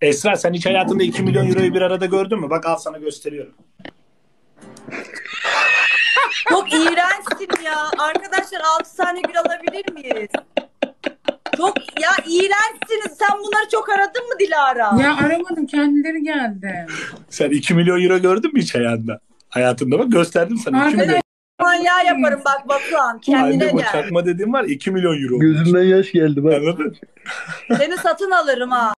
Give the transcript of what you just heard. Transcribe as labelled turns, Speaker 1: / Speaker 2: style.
Speaker 1: Esra sen hiç hayatında 2 milyon euroyu bir arada gördün mü? Bak al sana gösteriyorum.
Speaker 2: Çok iğrençsin ya. Arkadaşlar 6 tane gül alabilir miyiz? Çok ya iğrençsiniz. Sen bunları çok aradın mı Dilara?
Speaker 3: Ya aramadım kendileri geldi.
Speaker 1: Sen 2 milyon euro gördün mü hiç hayatında? Hayatında bak gösterdim sana 2
Speaker 3: Arkadaş-
Speaker 2: Manyağı yaparım bak Batuhan. Kendine
Speaker 1: Anne
Speaker 2: gel.
Speaker 1: çakma dediğim var 2 milyon euro.
Speaker 4: Gözümden yaş geldi bak.
Speaker 1: Anladın?
Speaker 2: Seni satın alırım ha.